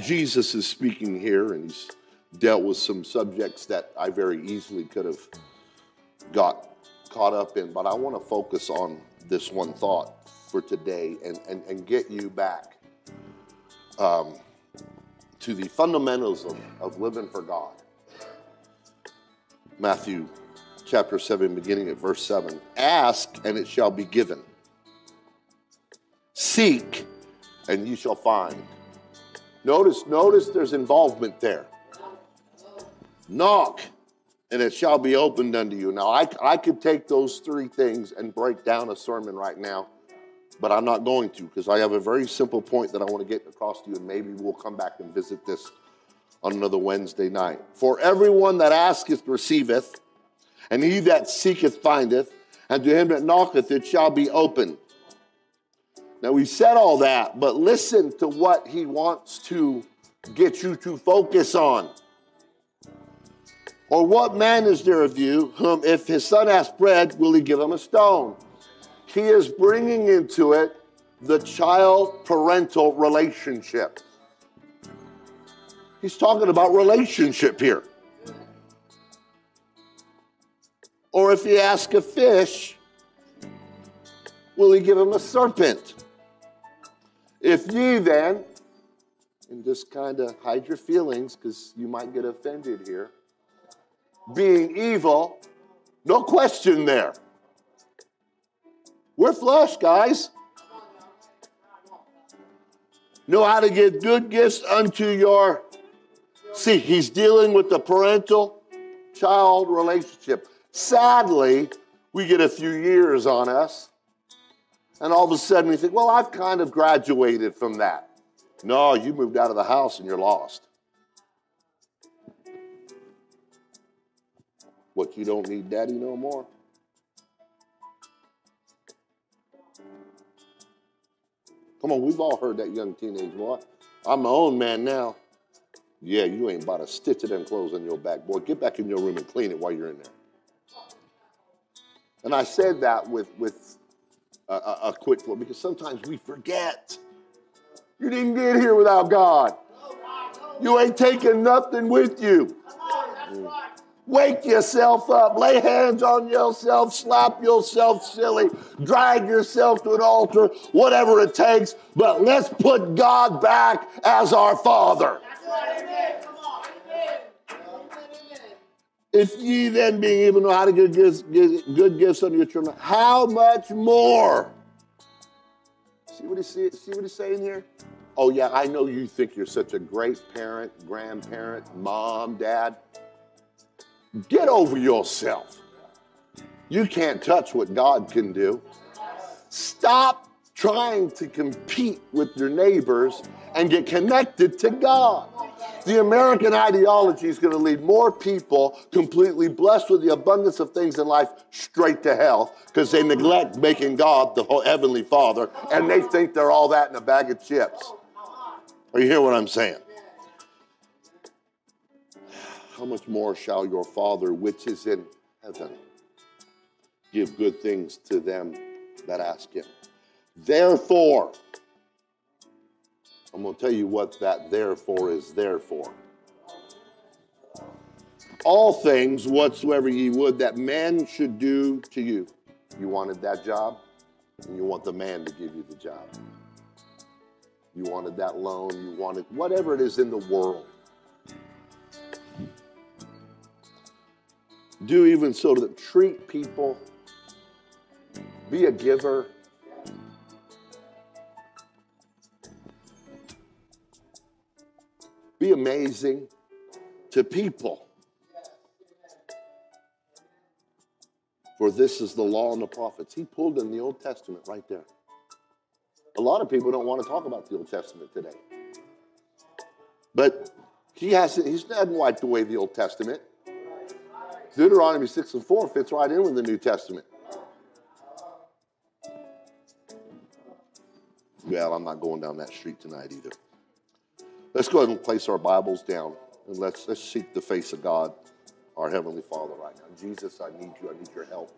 Jesus is speaking here, and he's dealt with some subjects that I very easily could have got caught up in, but I want to focus on this one thought for today and, and, and get you back um, to the fundamentals of, of living for God. Matthew chapter 7, beginning at verse 7. Ask, and it shall be given. Seek, and you shall find. Notice, notice there's involvement there. Knock, and it shall be opened unto you. Now, I, I could take those three things and break down a sermon right now, but I'm not going to because I have a very simple point that I want to get across to you, and maybe we'll come back and visit this on another Wednesday night. For everyone that asketh receiveth, and he that seeketh findeth, and to him that knocketh it shall be opened. Now, we've said all that, but listen to what he wants to get you to focus on. Or what man is there of you whom, if his son asks bread, will he give him a stone? He is bringing into it the child parental relationship. He's talking about relationship here. Or if he asks a fish, will he give him a serpent? If ye then, and just kind of hide your feelings because you might get offended here, being evil, no question there. We're flesh, guys. Know how to give good gifts unto your. See, he's dealing with the parental child relationship. Sadly, we get a few years on us and all of a sudden you think, well, I've kind of graduated from that. No, you moved out of the house and you're lost. What, you don't need daddy no more? Come on, we've all heard that young teenage boy. I'm my own man now. Yeah, you ain't about a stitch of them clothes on your back. Boy, get back in your room and clean it while you're in there. And I said that with, with a, a, quick flow because sometimes we forget. You didn't get here without God. You ain't taking nothing with you. Wake yourself up. Lay hands on yourself. Slap yourself silly. Drag yourself to an altar. Whatever it takes. But let's put God back as our Father. If ye then, being able know how to give gifts, good gifts unto your children, how much more? See what, he's, see what he's saying here? Oh, yeah, I know you think you're such a great parent, grandparent, mom, dad. Get over yourself. You can't touch what God can do. Stop trying to compete with your neighbors and get connected to God. The American ideology is going to lead more people completely blessed with the abundance of things in life straight to hell because they neglect making God the heavenly Father and they think they're all that in a bag of chips. Are you hear what I'm saying? How much more shall your Father which is in heaven give good things to them that ask him? Therefore, I'm going to tell you what that therefore is there for. All things whatsoever ye would that man should do to you. You wanted that job, and you want the man to give you the job. You wanted that loan, you wanted whatever it is in the world. Do even so to treat people, be a giver, be amazing to people. For this is the law and the prophets. He pulled in the Old Testament right there. A lot of people don't want to talk about the Old Testament today. But he hasn't, he's not wiped away the Old Testament. Deuteronomy 6 and 4 fits right in with the New Testament. Well, I'm not going down that street tonight either. Let's go ahead and place our Bibles down and let's, let's seek the face of God, our Heavenly Father, right now. Jesus, I need you. I need your help.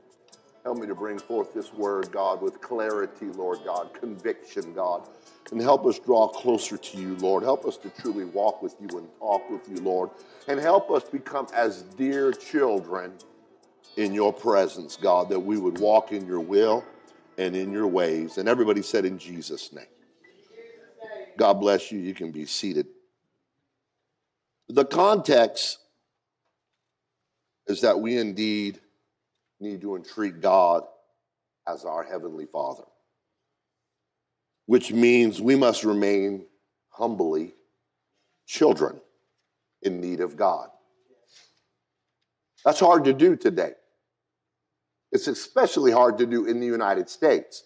Help me to bring forth this word, God, with clarity, Lord God, conviction, God. And help us draw closer to you, Lord. Help us to truly walk with you and talk with you, Lord. And help us become as dear children in your presence, God, that we would walk in your will and in your ways. And everybody said, in Jesus' name. God bless you. You can be seated. The context is that we indeed need to entreat God as our Heavenly Father, which means we must remain humbly children in need of God. That's hard to do today. It's especially hard to do in the United States.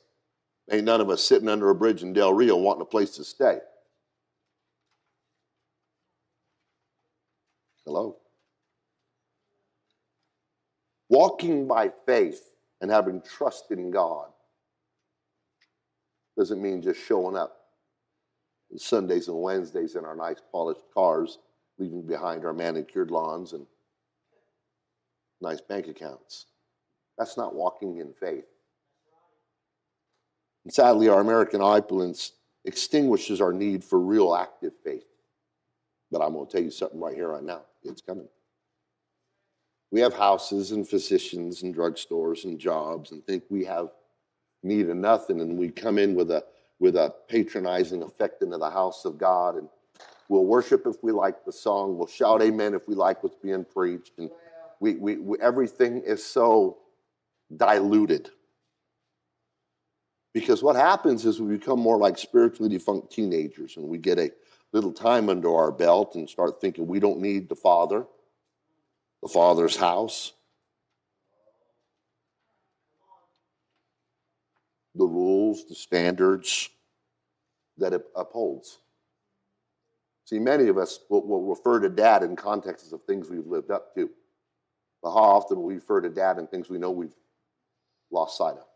Ain't none of us sitting under a bridge in Del Rio wanting a place to stay. Hello? Walking by faith and having trust in God doesn't mean just showing up Sundays and Wednesdays in our nice polished cars, leaving behind our manicured lawns and nice bank accounts. That's not walking in faith. And sadly, our American opulence extinguishes our need for real active faith. But I'm going to tell you something right here, right now. It's coming. We have houses and physicians and drugstores and jobs and think we have need of nothing, and we come in with a with a patronizing effect into the house of God, and we'll worship if we like the song, we'll shout amen if we like what's being preached, and we, we, we everything is so diluted. Because what happens is we become more like spiritually defunct teenagers, and we get a little time under our belt and start thinking we don't need the Father the Father's house, the rules, the standards that it upholds. See, many of us will, will, refer to dad in contexts of things we've lived up to. But how often we refer to dad in things we know we've lost sight of?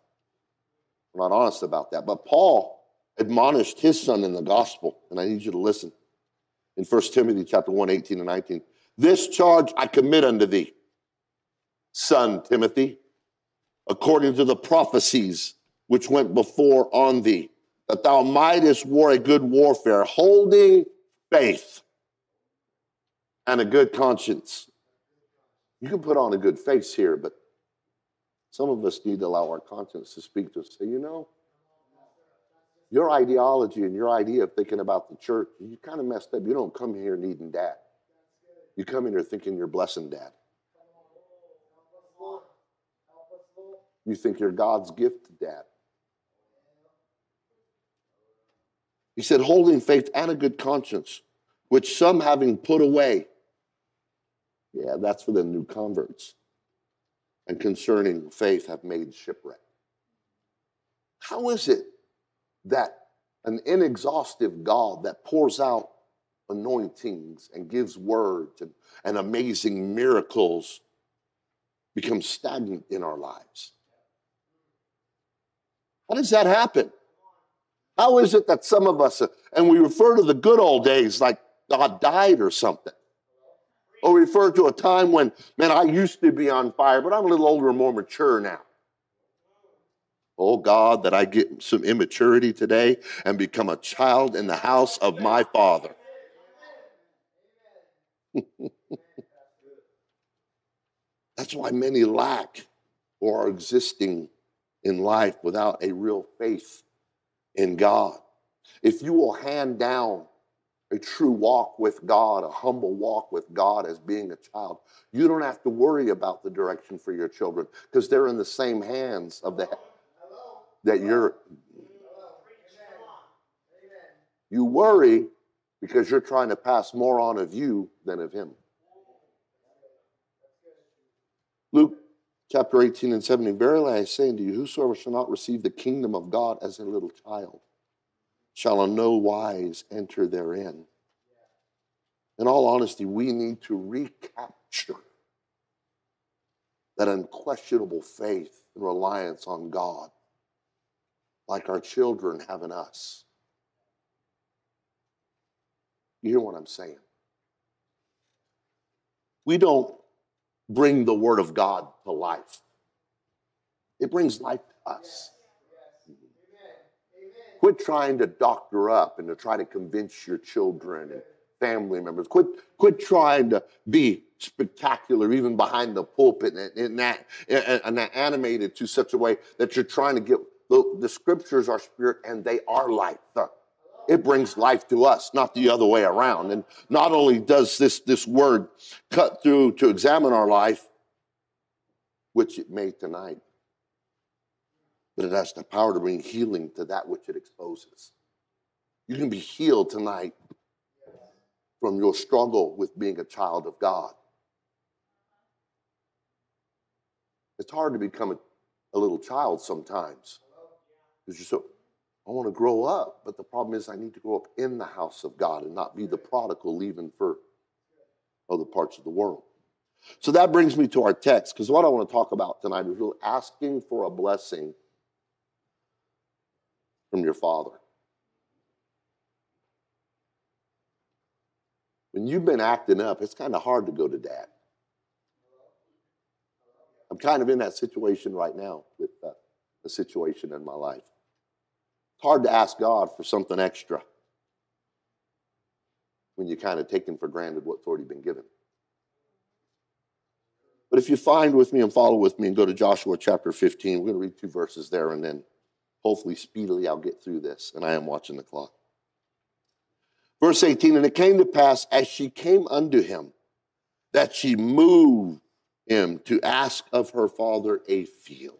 Not honest about that. But Paul admonished his son in the gospel, and I need you to listen. In 1 Timothy chapter 1, 18 and 19. This charge I commit unto thee, son Timothy, according to the prophecies which went before on thee, that thou mightest war a good warfare, holding faith and a good conscience. You can put on a good face here, but some of us need to allow our conscience to speak to us. Say, you know, your ideology and your idea of thinking about the church, you kind of messed up. You don't come here needing that. You come in here thinking you're blessing dad. You think you're God's gift to dad. He said, holding faith and a good conscience, which some having put away. Yeah, that's for the new converts. And concerning faith have made shipwreck. How is it that an inexhaustive God that pours out anointings and gives words and, and amazing miracles becomes stagnant in our lives. How does that happen? How is it that some of us, uh, and we refer to the good old days like God died or something? Or refer to a time when, man, I used to be on fire, but I'm a little older and more mature now. Oh God, that I get some immaturity today and become a child in the house of my Father. That's why many lack or are existing in life without a real faith in God. If you will hand down a true walk with God, a humble walk with God as being a child, you don't have to worry about the direction for your children because they're in the same hands of the that you're. You worry because you're trying to pass more on of you than of him. Luke chapter 18 and 17 Verily I say unto you, whosoever shall not receive the kingdom of God as a little child shall in no wise enter therein. In all honesty, we need to recapture that unquestionable faith and reliance on God like our children have in us. You hear what I'm saying? We don't bring the Word of God to life. It brings life to us. Quit trying to doctor up and to try to convince your children and family members. Quit, quit trying to be spectacular, even behind the pulpit, and, and, that, and that animated to such a way that you're trying to get the, the scriptures are spirit and they are life. It brings life to us, not the other way around. And not only does this, this word cut through to examine our life, which it may tonight, but it has the power to bring healing to that which it exposes. You can be healed tonight from your struggle with being a child of God. It's hard to become a, a little child sometimes because you're so, I want to grow up, but the problem is I need to grow up in the house of God and not be the prodigal leaving for other parts of the world. So that brings me to our text because what I want to talk about tonight is really asking for a blessing from your father. When you've been acting up, it's kind of hard to go to dad. I'm kind of in that situation right now with uh, a situation in my life. It's hard to ask God for something extra when you're kind of taking for granted what's already been given. But if you find with me and follow with me and go to Joshua chapter 15, we're going to read two verses there and then hopefully speedily I'll get through this. And I am watching the clock. Verse 18 And it came to pass as she came unto him that she moved him to ask of her father a field.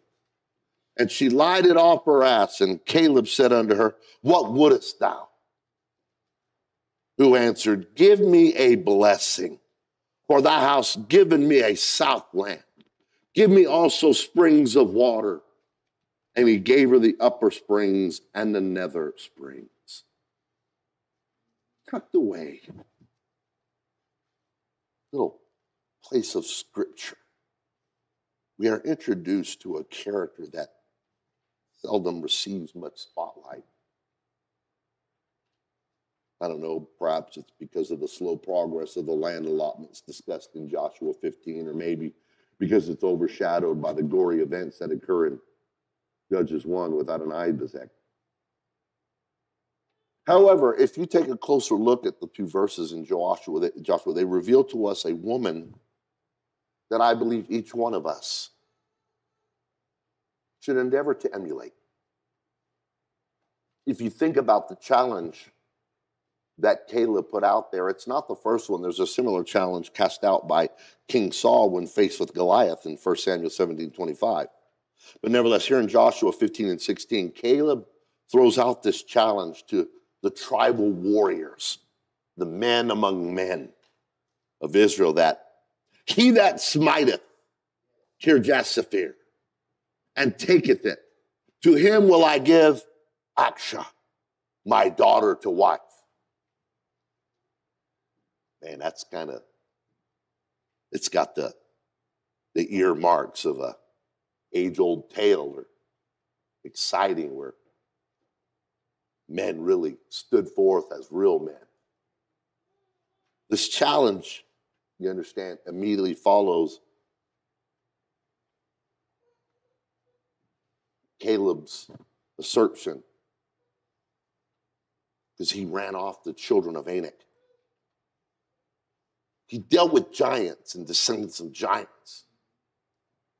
And she lighted off her ass, and Caleb said unto her, What wouldest thou? Who answered, Give me a blessing, for thou hast given me a south land. Give me also springs of water and he gave her the upper springs and the nether springs. Tucked away, little place of scripture, we are introduced to a character that seldom receives much spotlight. I don't know, perhaps it's because of the slow progress of the land allotments discussed in Joshua 15, or maybe because it's overshadowed by the gory events that occur in Judges 1 with Adoni-Bezek. However, if you take a closer look at the two verses in Joshua, Joshua, they reveal to us a woman that I believe each one of us should endeavor to emulate. If you think about the challenge that Caleb put out there, it's not the first one. There's a similar challenge cast out by King Saul when faced with Goliath in 1 Samuel 17 25. But nevertheless, here in Joshua 15 and 16, Caleb throws out this challenge to the tribal warriors, the men among men of Israel, that he that smiteth Kirjathsepher and taketh it, to him will I give Achsah, my daughter to wife. Man, that's kind of, it's got the, the earmarks of a age old tale or exciting where men really stood forth as real men. This challenge, you understand, immediately follows Caleb's assertion because he ran off the children of Anak. He dealt with giants and descendants of giants.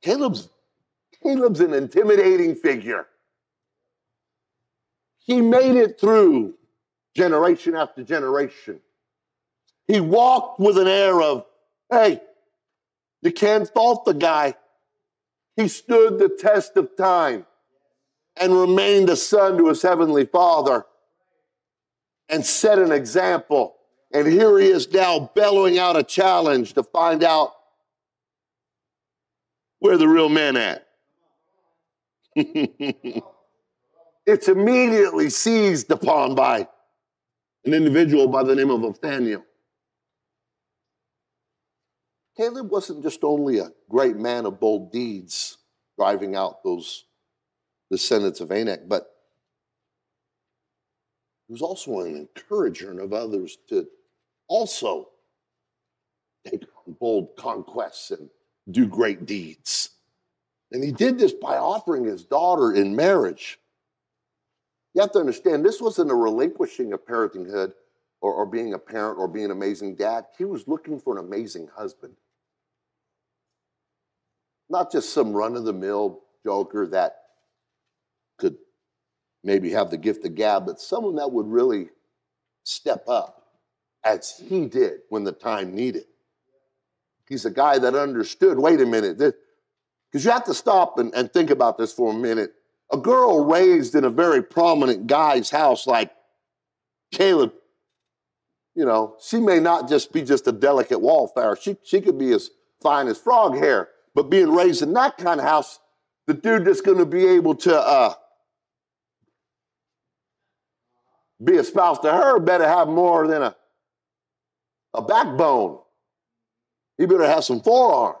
Caleb's Caleb's an intimidating figure. He made it through generation after generation. He walked with an air of, hey, you can't fault the guy. He stood the test of time and remained a son to his heavenly father and set an example. And here he is now bellowing out a challenge to find out where the real man at. it's immediately seized upon by an individual by the name of Othniel. Caleb wasn't just only a great man of bold deeds, driving out those descendants of Anak, but he was also an encourager of others to also take on bold conquests and do great deeds. And he did this by offering his daughter in marriage. You have to understand, this wasn't a relinquishing of parenthood or, or being a parent or being an amazing dad. He was looking for an amazing husband. Not just some run of the mill joker that could maybe have the gift of gab, but someone that would really step up as he did when the time needed. He's a guy that understood wait a minute, because you have to stop and, and think about this for a minute. A girl raised in a very prominent guy's house like Caleb, you know, she may not just be just a delicate wallflower. She, she could be as fine as frog hair. But being raised in that kind of house, the dude that's going to be able to uh, be a spouse to her better have more than a, a backbone. He better have some forearms.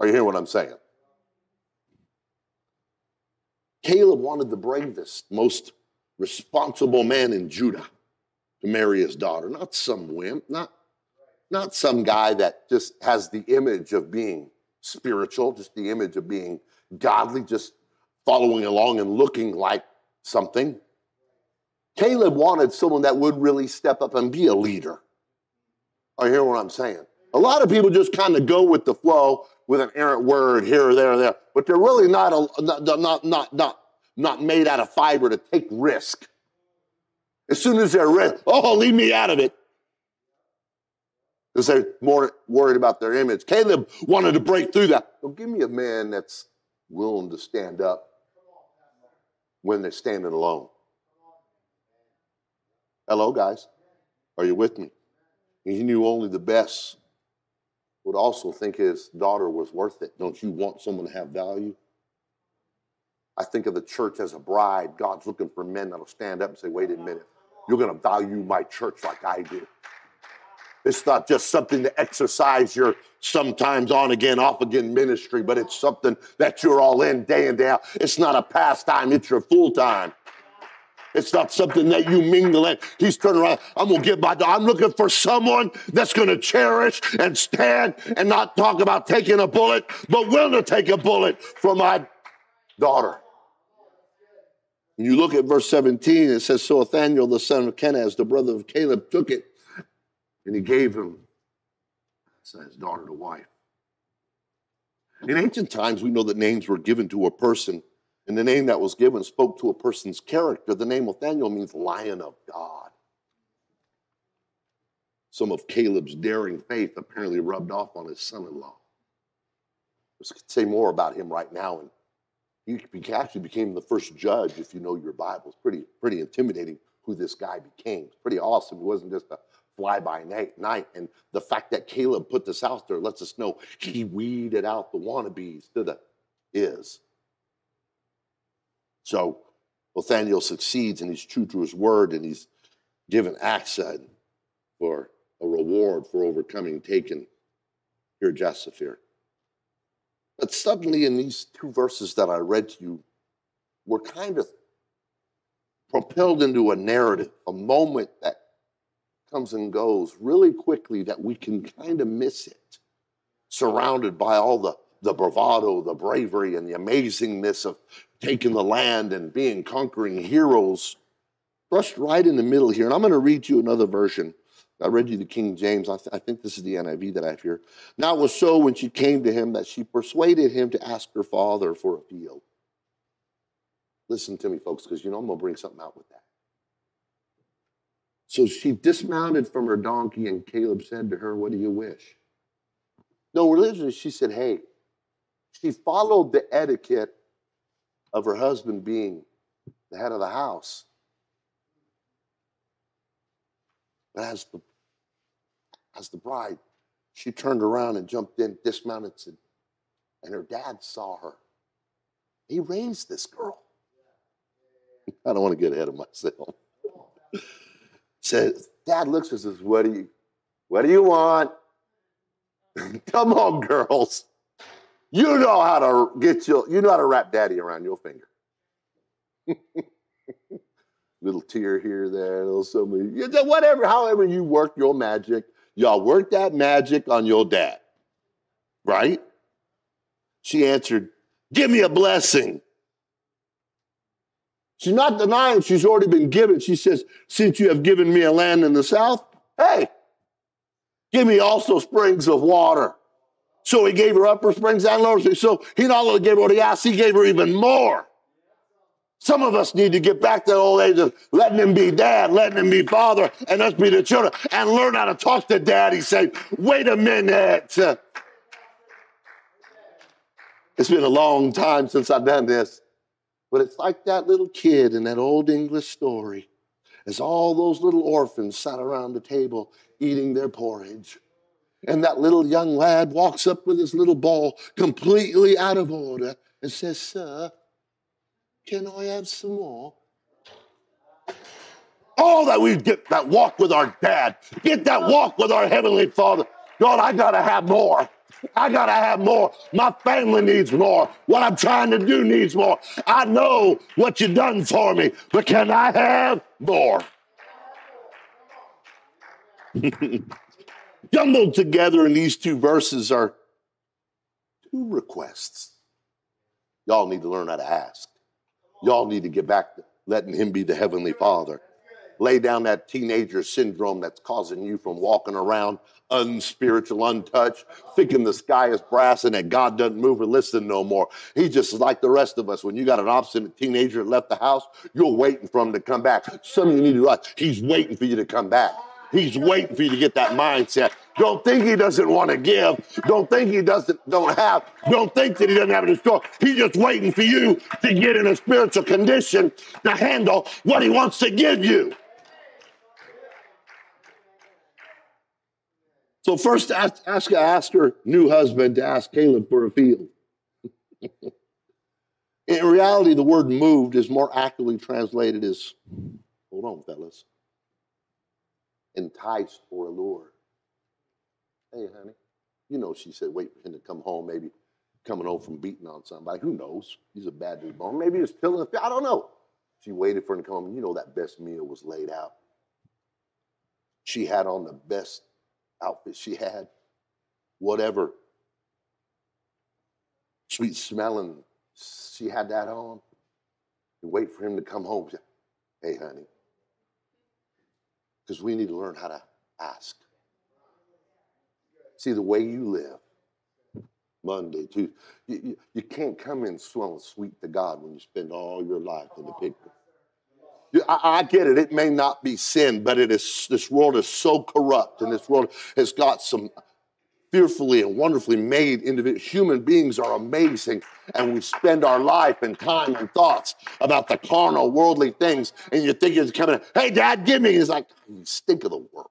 Are you hearing what I'm saying? Caleb wanted the bravest, most responsible man in Judah to marry his daughter, not some wimp, not, not some guy that just has the image of being spiritual, just the image of being godly, just following along and looking like something. Caleb wanted someone that would really step up and be a leader. Are you hearing what I'm saying? A lot of people just kind of go with the flow with an errant word here or there or there, but they're really not, a, not, not, not, not, made out of fiber to take risk. As soon as they're ready, oh, leave me out of it. Because they're more worried about their image. Caleb wanted to break through that. So give me a man that's willing to stand up when they're standing alone. Hello, guys. Are you with me? He knew only the best would also think his daughter was worth it. Don't you want someone to have value? I think of the church as a bride. God's looking for men that'll stand up and say, wait a minute, you're going to value my church like I do. It's not just something to exercise your sometimes on again, off again ministry, but it's something that you're all in day in, day out. It's not a pastime, it's your full time. It's not something that you mingle in. He's turning around. I'm gonna get my. I'm looking for someone that's gonna cherish and stand and not talk about taking a bullet, but willing to take a bullet for my daughter. When you look at verse 17, it says, So Othniel, the son of Kenaz, the brother of Caleb, took it and he gave him his daughter to wife. In ancient times, we know that names were given to a person and the name that was given spoke to a person's character. The name Othniel means lion of God. Some of Caleb's daring faith apparently rubbed off on his son in law. Let's say more about him right now. And he actually became the first judge, if you know your Bible. It's pretty, pretty intimidating who this guy became. It's pretty awesome. He wasn't just a fly by night, night. And the fact that Caleb put this out there lets us know he weeded out the wannabes to the is. So Othniel succeeds and he's true to his word and he's given Achsah for a reward for overcoming taken here Jephthah. But suddenly in these two verses that I read to you, we're kind of propelled into a narrative, a moment that comes and goes really quickly that we can kind of miss it, surrounded by all the, the bravado, the bravery, and the amazingness of taking the land and being conquering heroes, brushed right in the middle here. And I'm going to read you another version. I read you the King James. I, th- I, think this is the NIV that I have here. Now it was so when she came to him that she persuaded him to ask her father for a field. Listen to me, folks, because you know I'm going to bring something out with that. So she dismounted from her donkey, and Caleb said to her, What do you wish? No, religiously, she said, Hey, she followed the etiquette of her husband being the head of the house. But as the, as the bride, she turned around and jumped in, dismounted, and and her dad saw her. He raised this girl. I don't want to get ahead of myself. Says, Dad looks and says, What do you what do you want? Come on, girls. You know how to get your, you know how to wrap daddy around your finger. little tear here, there, little something. Whatever, however you work your magic, y'all work that magic on your dad. Right? She answered, Give me a blessing. She's not denying she's already been given. She says, Since you have given me a land in the south, hey, give me also springs of water. So he gave her upper springs and lower springs. So he not only gave her what he asked, he gave her even more. Some of us need to get back to the old age of letting him be dad, letting him be father, and us be the children, and learn how to talk to daddy. Say, wait a minute. It's been a long time since I've done this. But it's like that little kid in that old English story as all those little orphans sat around the table eating their porridge. And that little young lad walks up with his little ball completely out of order and says, Sir, can I have some more? Oh, that we get that walk with our dad, get that oh. walk with our Heavenly Father. God, I gotta have more. I got to have more. My family needs more. What I'm trying to do needs more. I know what you've done for me, but can I have more? Jumbled together in these two verses are two requests. Y'all need to learn how to ask. Y'all need to get back to letting Him be the Heavenly Father lay down that teenager syndrome that's causing you from walking around unspiritual, untouched, thinking the sky is brass and that God doesn't move or listen no more. He's just like the rest of us. When you got an obstinate teenager that left the house, you're waiting for him to come back. Some of you need to realize he's waiting for you to come back. He's waiting for you to get that mindset. Don't think he doesn't want to give. Don't think he doesn't don't have. Don't think that he doesn't have it in store. He's just waiting for you to get in a spiritual condition to handle what he wants to give you. So first ask, her new husband to ask Caleb for a field. In reality, the word moved is more accurately translated as, hold on, fellas, enticed or allured. Hey, honey, you know she said, wait for him to come home, maybe coming home from beating on somebody. Who knows? He's a bad dude. Maybe he's killing I don't know. She waited for him to come home. You know that best meal was laid out. She had on the best outfit she had, whatever sweet smelling, she had that on. You wait for him to come home. Hey, honey. Because we need to learn how to ask. See, the way you live, Monday, Tuesday, you, you, you can't come in smelling sweet to God when you spend all your life in the picture. I, I, get it. It may not be sin, but it is. This world is so corrupt, and this world has got some fearfully and wonderfully made human beings are amazing, and we spend our life and time and thoughts about the carnal, worldly things. And you think it's coming. Hey, Dad, give me. He's like, you stink of the world.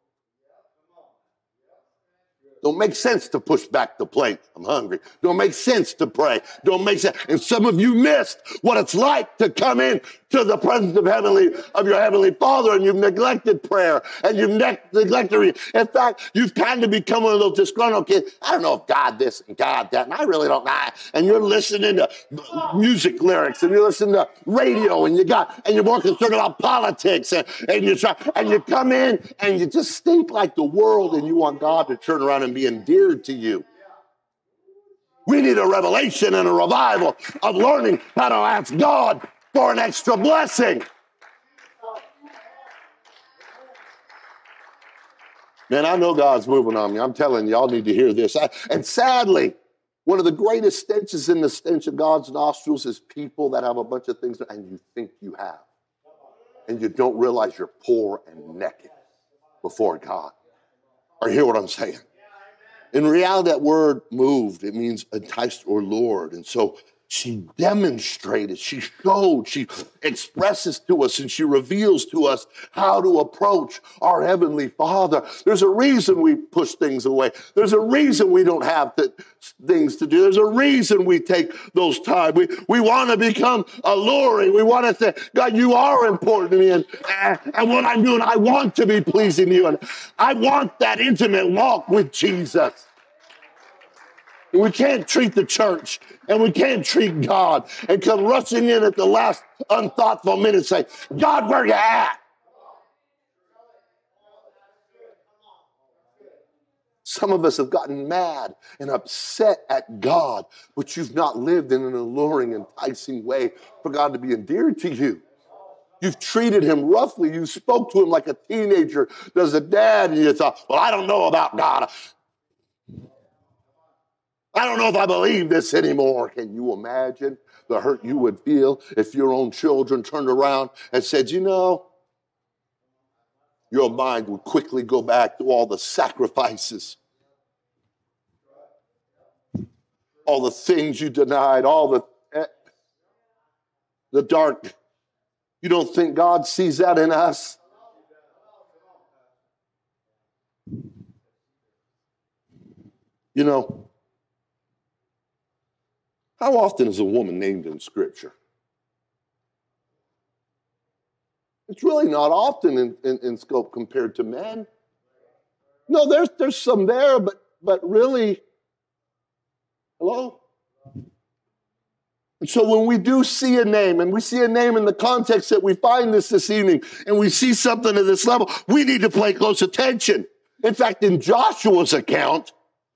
Don't make sense to push back the plate. I'm hungry. Don't make sense to pray. Don't make sense. And some of you missed what it's like to come in to the presence of heavenly of your heavenly Father, and you've neglected prayer and you've ne- neglected. In fact, you've kind of become one of those disgruntled kids. I don't know if God this and God that, and I really don't know. And you're listening to music lyrics, and you're listening to radio, and you got and you're more concerned about politics, and, and you try and you come in and you just stink like the world, and you want God to turn around and be endeared to you. We need a revelation and a revival of learning how to ask God for an extra blessing. Man, I know God's moving on me. I'm telling you, y'all need to hear this. I, and sadly, one of the greatest stenches in the stench of God's nostrils is people that have a bunch of things and you think you have. And you don't realize you're poor and naked before God. Or hear what I'm saying? In reality, that word moved, it means enticed or lured. And so she demonstrated, she showed, she expresses to us, and she reveals to us how to approach our Heavenly Father. There's a reason we push things away. There's a reason we don't have to, things to do. There's a reason we take those time. We, we want to become alluring. We want to say, God, you are important to me. And, and what I'm doing, I want to be pleasing to you. And I want that intimate walk with Jesus. We can't treat the church and we can't treat God and come rushing in at the last unthoughtful minute and say, God, where you at? Some of us have gotten mad and upset at God, but you've not lived in an alluring, enticing way for God to be endeared to you. You've treated him roughly. You spoke to him like a teenager does a dad, and you thought, well, I don't know about God. I don't know if I believe this anymore. Can you imagine the hurt you would feel if your own children turned around and said, you know, your mind would quickly go back to all the sacrifices, all the things you denied, all the, eh, the dark. You don't think God sees that in us? You know, how often is a woman named in Scripture? It's really not often in, in, in, scope compared to men. No, there's, there's some there, but, but really, hello? And so when we do see a name, and we see a name in the context that we find this this evening, and we see something at this level, we need to pay close attention. In fact, in Joshua's account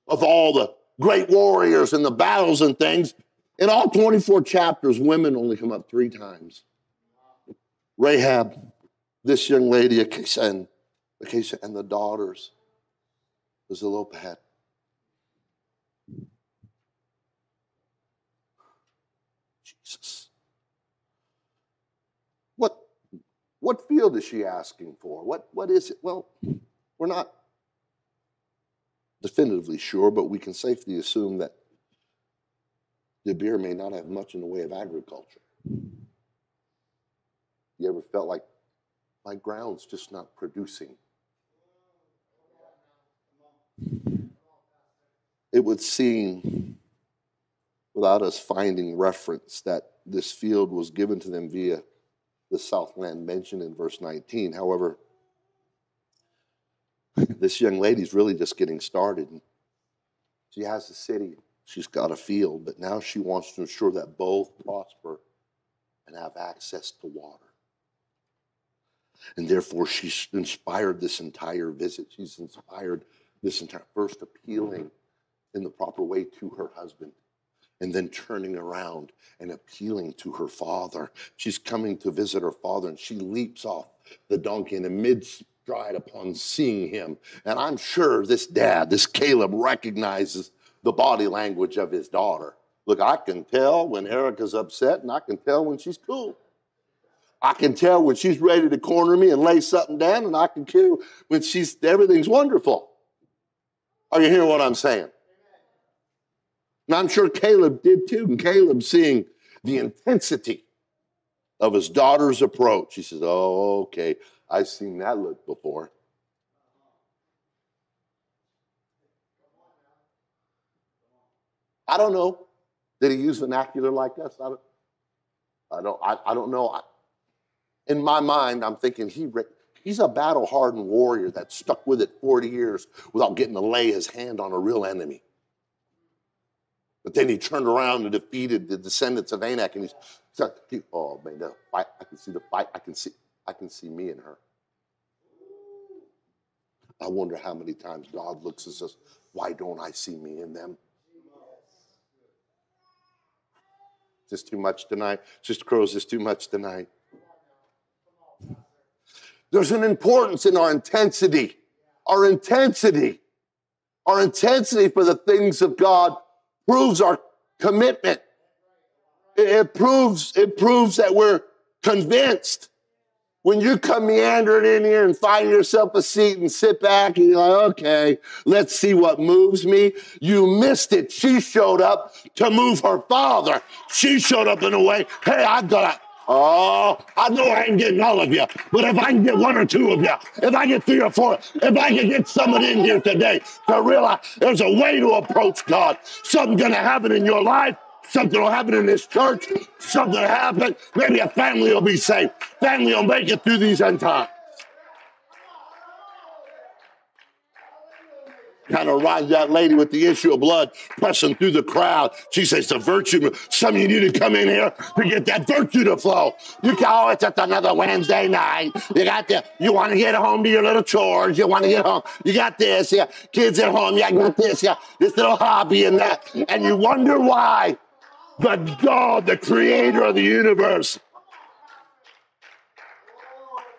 of all the great warriors and the battles and things, in all 24 chapters, women only come up three times. Rahab, this young lady, Achsah, and, and the daughters of Zelophehad. Jesus. What, what field is she asking for? What, what is it? Well, we're not definitively sure, but we can safely assume that Debir may not have much in the way of agriculture. You ever felt like my ground's just not producing? It would seem, without us finding reference, that this field was given to them via the Southland mentioned in verse 19. However, this young lady's really just getting started. She has a city, she's got a field, but now she wants to ensure that both prosper and have access to water. And therefore, she's inspired this entire visit. She's inspired this entire first appealing in the proper way to her husband and then turning around and appealing to her father. She's coming to visit her father and she leaps off the donkey in a mid stride upon seeing him. And I'm sure this dad, this Caleb, recognizes the body language of his daughter. Look, I can tell when Erica's upset and I can tell when she's cool. I can tell when she's ready to corner me and lay something down, and I can tell when she's everything's wonderful. Are you hearing what I'm saying? And I'm sure Caleb did too. And Caleb seeing the intensity of his daughter's approach, he says, Oh, okay, I've seen that look before. I don't know. Did he use vernacular like us? I don't, I don't, I, I don't know. I, in my mind, I'm thinking he, he's a battle hardened warrior that stuck with it 40 years without getting to lay his hand on a real enemy. But then he turned around and defeated the descendants of Anak, and he's he, oh man, the fight, I can see the fight. I can see, I can see me and her. I wonder how many times God looks at us. Why don't I see me in them? Just too much tonight. Sister Crow's just too much tonight. There's an importance in our intensity. Our intensity. Our intensity for the things of God proves our commitment. It, it proves, it proves that we're convinced. When you come meandering in here and find yourself a seat and sit back and you're like, okay, let's see what moves me. You missed it. She showed up to move her father. She showed up in a way, hey, I've got Oh, I know I ain't getting all of you, but if I can get one or two of you, if I get three or four, if I can get someone in here today to realize there's a way to approach God, something's to happen in your life, something will happen in this church, something will happen, maybe a family will be saved, family will make it through these end times. kind of rides that lady with the issue of blood pressing through the crowd. She says, the virtue, some of you need to come in here to get that virtue to flow. You can, oh, it's just another Wednesday night. You got the, you want to get home to your little chores. You want to get home. You got this. Yeah. Kids at home. Yeah, got this. Yeah. This little hobby and that. And you wonder why the God, the creator of the universe,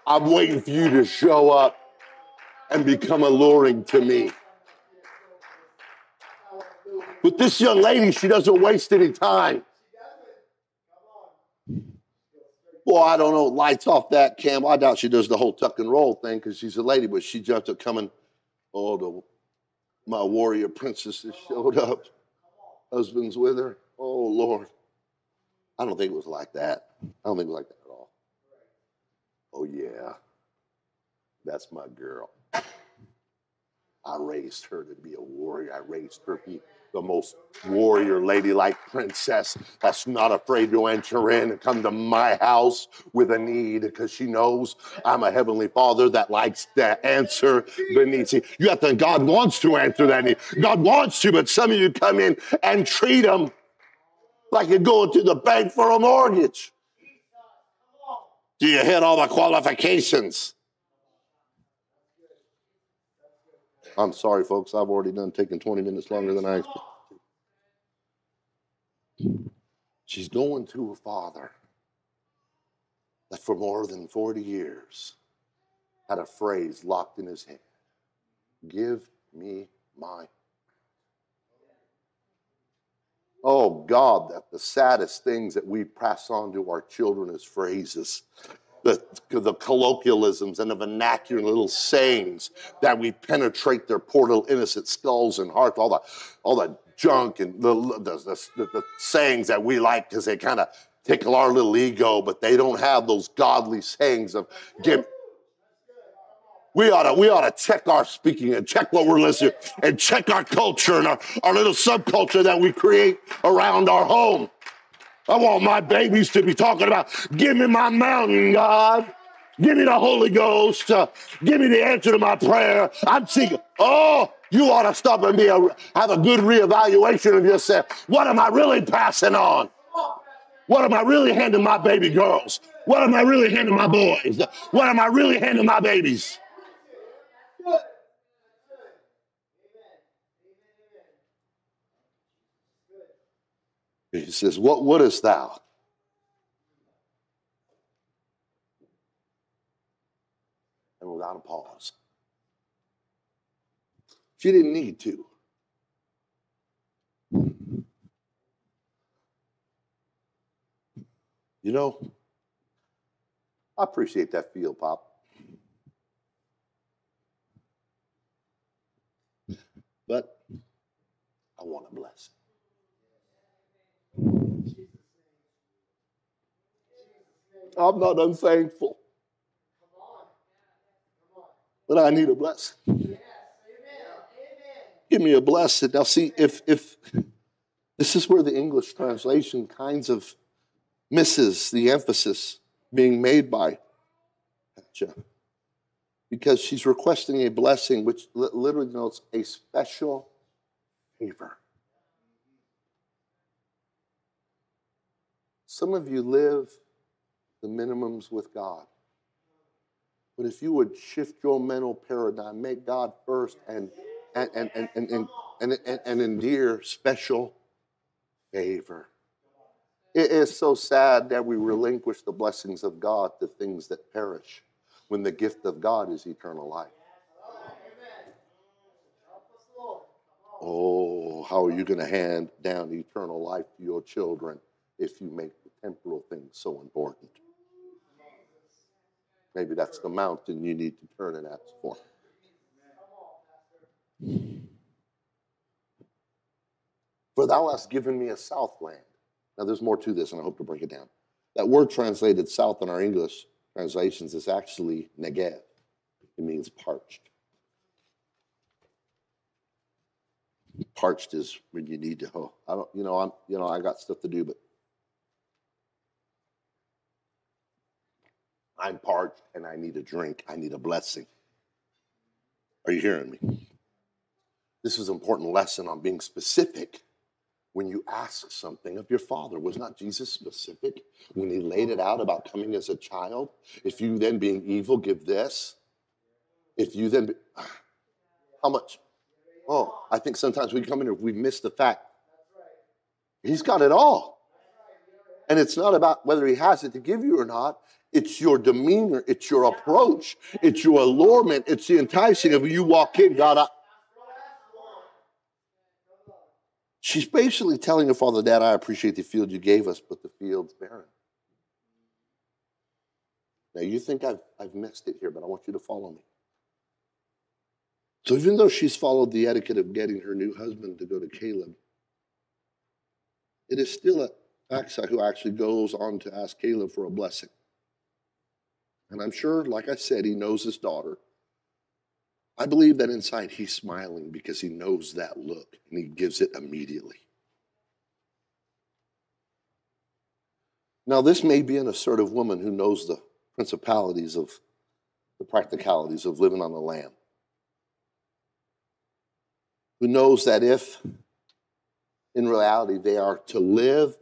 I'm waiting for you to show up and become alluring to me. But this young lady, she doesn't waste any time. Well, I don't know. Lights off that cam. I doubt she does the whole tuck and roll thing because she's a lady, but she jumped up coming. Oh, the, my warrior princesses showed up. Husband's with her. Oh, Lord. I don't think it was like that. I don't think it was like that at all. Oh, yeah. That's my girl. I raised her to be a warrior. I raised her to be the most warrior, ladylike princess that's not afraid to enter in and come to my house with a need because she knows I'm a heavenly father that likes to answer the needs. You have to, God wants to answer that need. God wants to, but some of you come in and treat him like you're going to the bank for a mortgage. Do you hit all the qualifications? I'm sorry, folks. I've already done taking 20 minutes longer than I expected. She's going to her father that for more than 40 years had a phrase locked in his head Give me my. Oh God, that the saddest things that we pass on to our children as phrases the, the colloquialisms and the vernacular little sayings that we penetrate their poor little innocent skulls and hearts, all the, all the junk and the, the, the, the sayings that we like because they kind of tickle our little ego, but they don't have those godly sayings of give. We ought to we ought to check our speaking and check what we're listening and check our culture and our, our little subculture that we create around our home. I want my babies to be talking about, give me my mountain, God. Give me the Holy Ghost. Uh, give me the answer to my prayer. I'm seeking. Oh, you ought to stop and be a, have a good reevaluation of yourself. What am I really passing on? What am I really handing my baby girls? What am I really handing my boys? What am I really handing my babies? He says, What wouldest thou? And without a pause. She didn't need to. You know, I appreciate that feel, Pop. But I want a blessing. I'm not unthankful. But I need a blessing. Give me a blessing. Now, see, if if this is where the English translation kinds of misses the emphasis being made by because she's requesting a blessing which literally denotes a special favor. Some of you live the minimums with God. But if you would shift your mental paradigm, make God first and and and and and, and, and, and, and endear special favor. It is so sad that we relinquish the blessings of God to things that perish when the gift of God is eternal life. Oh, how are you going to hand down eternal life to your children if you make the temporal things so important. Maybe that's the mountain you need to turn and ask for. For thou hast given me a southland. Now, there's more to this, and I hope to break it down. That word translated south in our English translations is actually negev. It means parched. Parched is when you need to. Oh, I don't. You know, I'm. You know, I got stuff to do, but I'm parched and I need a drink. I need a blessing. Are you hearing me? This is an important lesson on being specific when you ask something of your father. Was not Jesus specific when he laid it out about coming as a child? If you then, being evil, give this, if you then, be, how much? Oh, I think sometimes we come in here, we miss the fact he's got it all. And it's not about whether he has it to give you or not. It's your demeanor, it's your approach, it's your allurement, it's the enticing of you walk in, God, I, She's basically telling her father, Dad, I appreciate the field you gave us, but the field's barren. Now, you think I've, I've missed it here, but I want you to follow me. So, even though she's followed the etiquette of getting her new husband to go to Caleb, it is still a Achsah who actually goes on to ask Caleb for a blessing. And I'm sure, like I said, he knows his daughter. I believe that inside he's smiling because he knows that look and he gives it immediately. Now, this may be an assertive woman who knows the principalities of the practicalities of living on the land, who knows that if in reality they are to live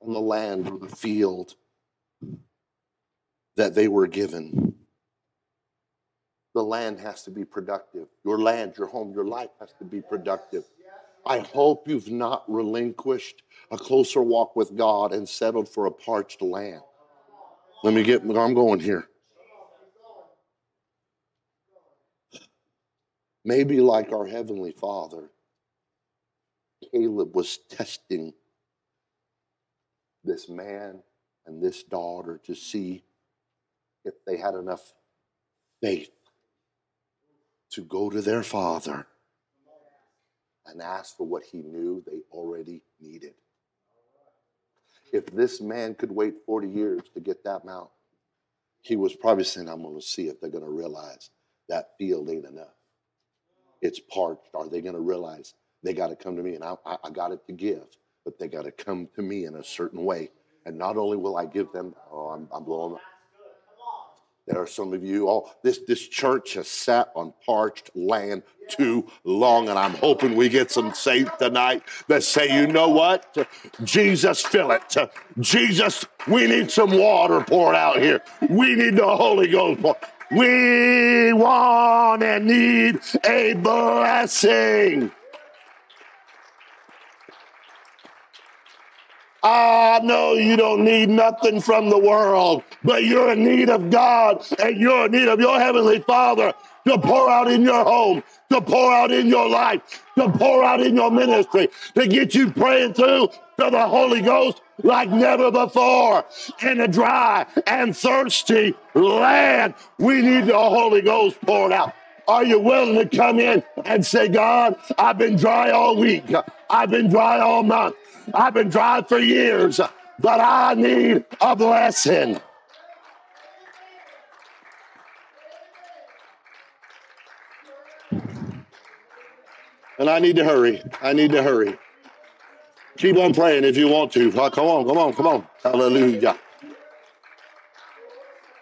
on the land or the field that they were given, the land has to be productive. Your land, your home, your life has to be productive. I hope you've not relinquished a closer walk with God and settled for a parched land. Let me get, I'm going here. Maybe like our Heavenly Father, Caleb was testing this man and this daughter to see if they had enough faith to go to their father and ask for what he knew they already needed. If this man could wait 40 years to get that mount, he was probably saying, I'm going to see if they're going to realize that field ain't enough. It's parched. Are they going to realize they got to come to me and I, I, I got it to give, but they got to come to me in a certain way. And not only will I give them, oh, I'm, I'm blowing up. There are some of you, all this, this church has sat on parched land too long, and I'm hoping we get some saints tonight that say, you know what? Jesus, fill it. Jesus, we need some water poured out here. We need the Holy Ghost poured. We want and need a blessing. I know you don't need nothing from the world, but you're in need of God and you're in need of your Heavenly Father to pour out in your home, to pour out in your life, to pour out in your ministry, to get you praying through to the Holy Ghost like never before. In a dry and thirsty land, we need the Holy Ghost poured out. Are you willing to come in and say, God, I've been dry all week. I've been dry all month. I've been dry for years, but I need a blessing. And I need to hurry. I need to hurry. Keep on praying if you want to. Come on, come on, come on. Hallelujah.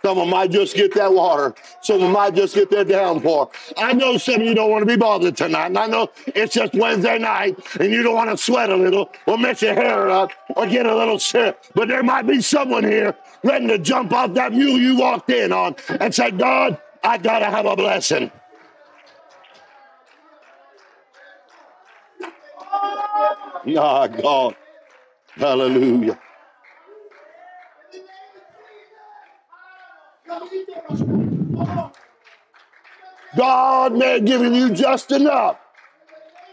Someone might just get that water. Someone might just get that downpour. I know some of you don't want to be bothered tonight. And I know it's just Wednesday night and you don't want to sweat a little or mess your hair up or get a little sick. But there might be someone here ready to jump off that mule you walked in on and say, God, I got to have a blessing. Ah, God. Hallelujah. God may have given you just enough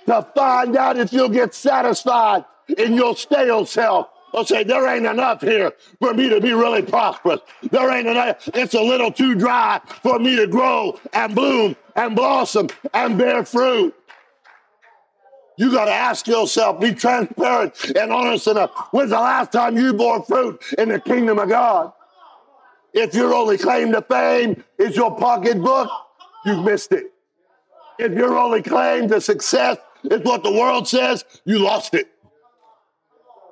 to find out if you'll get satisfied in your stale self. I'll say, there ain't enough here for me to be really prosperous. There ain't enough. It's a little too dry for me to grow and bloom and blossom and bear fruit. You got to ask yourself, be transparent and honest enough. When's the last time you bore fruit in the kingdom of God? If your only claim to fame is your pocketbook, you've missed it. If your only claim to success is what the world says, you lost it.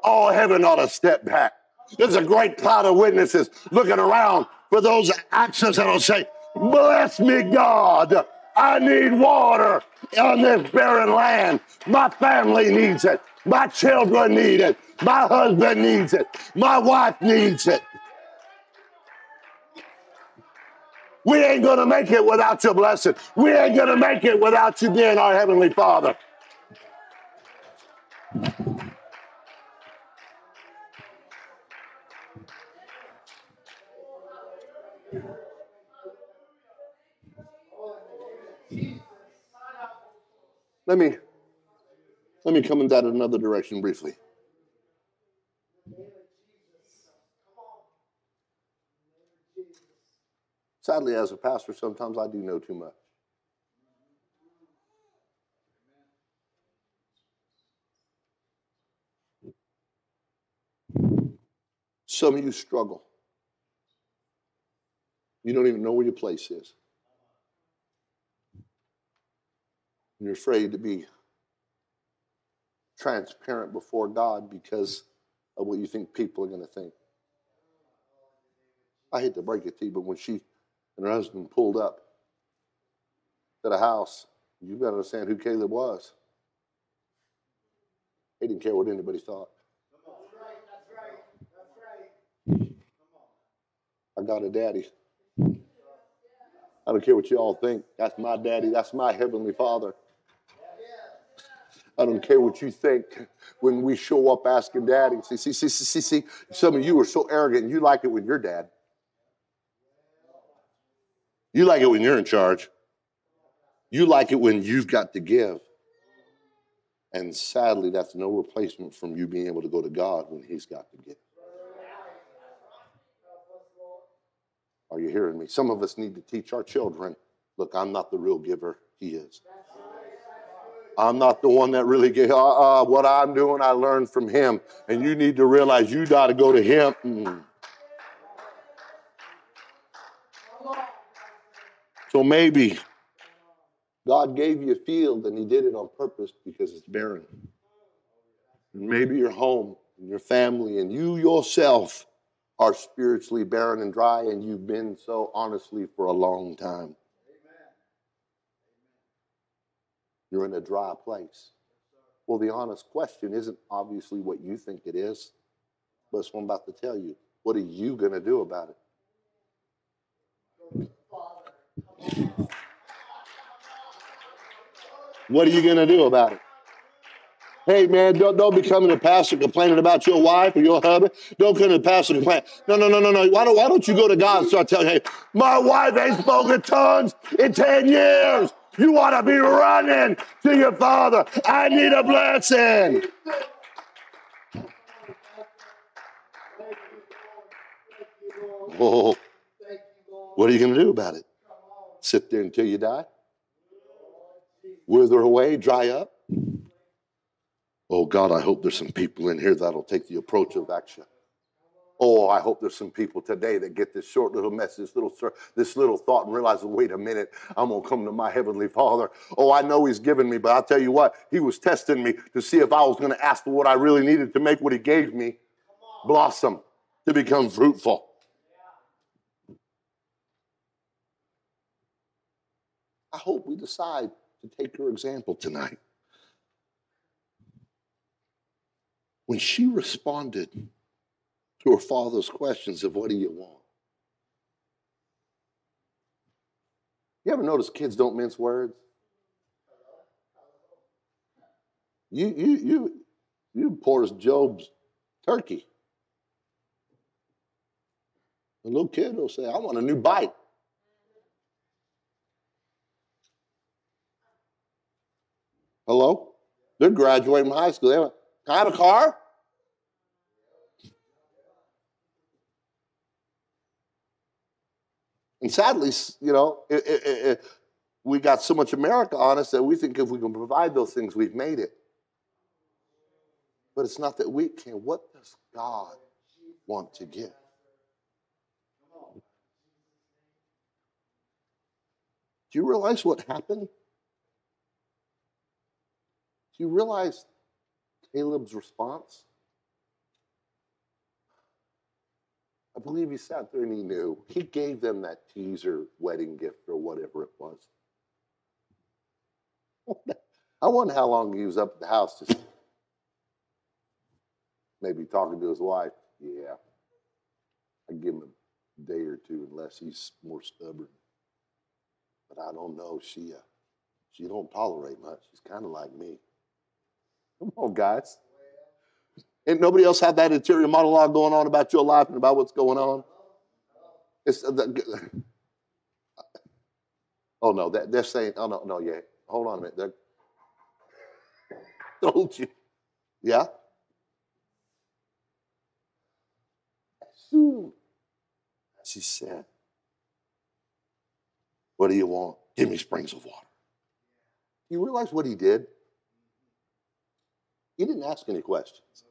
Oh, heaven ought to step back. There's a great cloud of witnesses looking around for those accents that'll say, Bless me, God. I need water on this barren land. My family needs it. My children need it. My husband needs it. My wife needs it. We ain't going to make it without your blessing. We ain't going to make it without you being our Heavenly Father. Let me let me come in that another direction briefly. Sadly, as a pastor, sometimes I do know too much. Some of you struggle. You don't even know where your place is. You're afraid to be transparent before God because of what you think people are going to think. I hate to break it to you, but when she and her husband pulled up to the house, you better understand who Caleb was. He didn't care what anybody thought. I got a daddy. I don't care what you all think. That's my daddy. That's my heavenly father. I don't care what you think when we show up asking daddy. See, see, see, see, see, some of you are so arrogant you like it when you're dad. You like it when you're in charge. You like it when you've got to give. And sadly, that's no replacement from you being able to go to God when He's got to give. Are you hearing me? Some of us need to teach our children look, I'm not the real giver, He is. I'm not the one that really get uh, uh, what I'm doing. I learned from him, and you need to realize you got to go to him. Mm. So maybe God gave you a field and He did it on purpose because it's barren. And maybe your home and your family and you yourself are spiritually barren and dry, and you've been so honestly for a long time. You're in a dry place. Well, the honest question isn't obviously what you think it is, but it's what I'm about to tell you. What are you going to do about it? What are you going to do about it? Hey, man, don't, don't be coming to pastor complaining about your wife or your husband. Don't come to pastor complain. No, no, no, no, no. Why don't, why don't you go to God and start telling hey, my wife ain't spoken tongues in 10 years. You want to be running to your father. I need a blessing. Oh, what are you going to do about it? Sit there until you die? Wither away, dry up? Oh God, I hope there's some people in here that'll take the approach of action. Oh, I hope there's some people today that get this short little message, this little, this little thought and realize, wait a minute, I'm to come to my Heavenly Father. Oh, I know He's given me, but I'll tell you what, He was testing me to see if I was to ask for what I really needed to make what He gave me blossom, to become fruitful. I hope we decide to take your example tonight. When she responded, to her father's questions of what do you want? You ever notice kids don't mince words? You you you you poor as Job's turkey. A little kid will say, I want a new bike. Hello? They're graduating high school. They went, Can I have a car? And sadly, you know, it, it, it, we got so much America on us that we think if we can provide those things, we've made it. But it's not that we can. What does God want to give? Do you realize what happened? Do you realize Caleb's response? I believe he sat there and he knew. He gave them that teaser wedding gift or whatever it was. I wonder how long he was up at the house just maybe talking to his wife. Yeah. I give him a day or two unless he's more stubborn. But I don't know. She uh, she don't tolerate much. She's kind of like me. Come on, guys. Ain't nobody else have that interior monologue going on about your life and about what's going on? It's uh, the, oh no, that, they're saying, oh no, no, yeah. Hold on a minute. They're, you? Yeah? She said, What do you want? Give me springs of water. You realize what he did? He didn't ask any questions.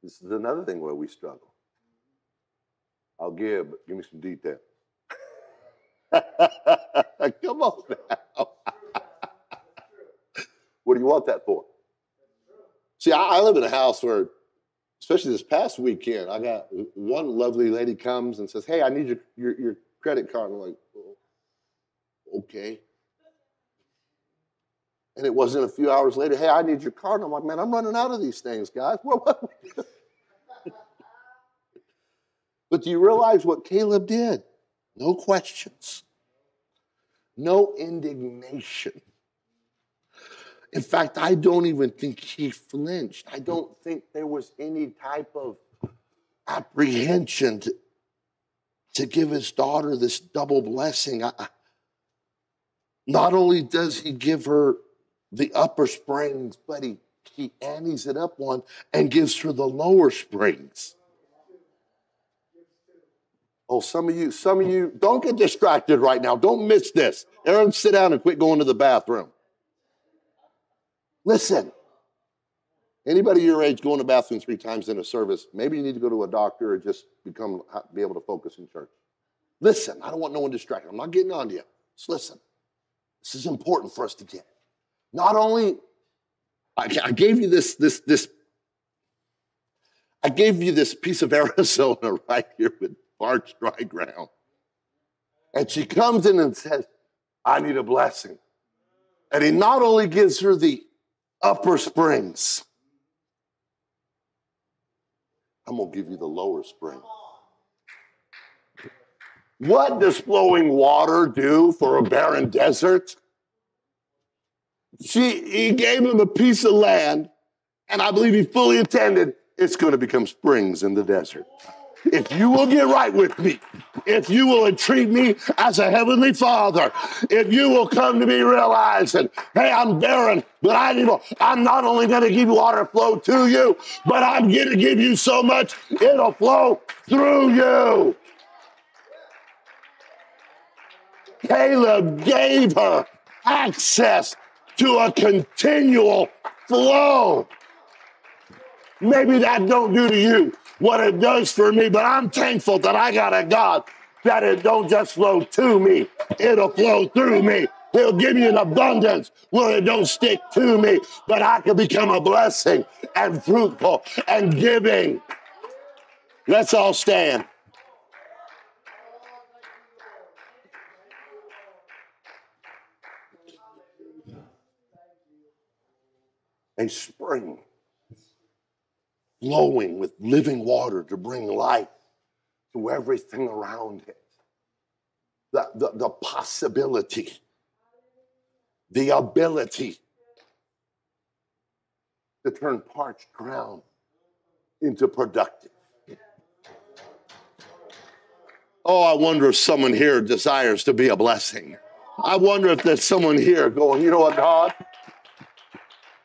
This is another thing where we struggle. I'll give, but give me some detail. Come on now. what do you want that for? See, I, I live in a house where, especially this past weekend, I got one lovely lady comes and says, Hey, I need your, your, your credit card. I'm like, oh, okay. And it wasn't a few hours later, hey, I need your card. And I'm like, man, I'm running out of these things, guys. But do you realize what Caleb did? No questions, no indignation. In fact, I don't even think he flinched. I don't think there was any type of apprehension to, to give his daughter this double blessing. I, not only does he give her the upper springs, but he, he annies it up one and gives her the lower springs. Oh, some of you, some of you, don't get distracted right now. Don't miss this. Aaron, sit down and quit going to the bathroom. Listen, anybody your age going to the bathroom three times in a service, maybe you need to go to a doctor or just become be able to focus in church. Listen, I don't want no one distracted. I'm not getting on to you. Just listen. This is important for us to get. Not only I, I gave you this this this I gave you this piece of Arizona right here with parched dry ground. And she comes in and says, I need a blessing. And he not only gives her the upper springs, I'm going to give you the lower spring. What does flowing water do for a barren desert? She, he gave him a piece of land, and I believe he fully intended it's going to become springs in the desert if you will get right with me, if you will entreat me as a heavenly father, if you will come to me realizing, hey, I'm barren, but I need, I'm not only going to give water flow to you, but I'm going to give you so much it'll flow through you. Caleb gave her access to a continual flow. Maybe that don't do to you what it does for me, but I'm thankful that I got a God that it don't just flow to me, it'll flow through me. He'll give me an abundance where it don't stick to me, but I can become a blessing and fruitful and giving. Let's all stand. A spring flowing with living water to bring life to everything around it. The, the, the possibility, the ability to turn parched ground into productive. Oh, I wonder if someone here desires to be a blessing. I wonder if there's someone here going, you know what, God?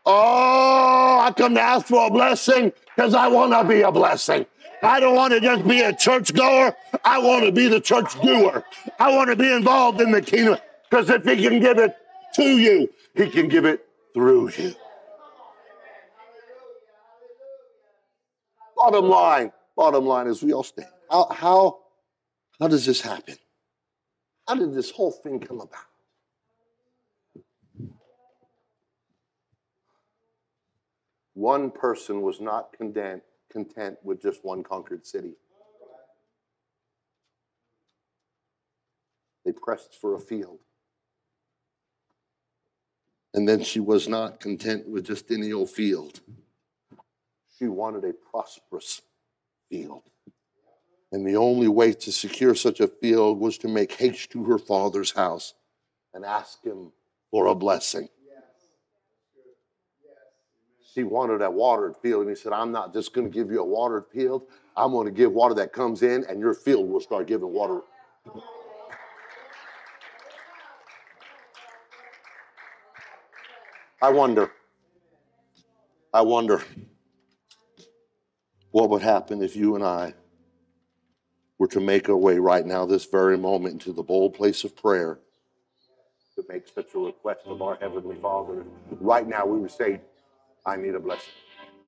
Oh, I come to ask for a blessing because I want to be a blessing. I don't want to just be a church goer. I want to be the church doer. I want to be involved in the kingdom because if he can give it to you, he can give it through you. Bottom line, bottom line is we all stand. How, how, how does this happen? How did this whole thing come about? One person was not content, content with just one conquered city. They pressed for a field. And then she was not content with just any old field. She wanted a prosperous field. And the only way to secure such a field was to make haste to her father's house and ask him for a blessing. She wanted a watered field, and he said, I'm not just going to give you a watered field. I'm going to give water that comes in, and your field will start giving water. I wonder, I wonder what would happen if you and I were to make our way right now, this very moment, into the bold place of prayer to make such a request of our Heavenly Father. Right now, we would say, I need a blessing.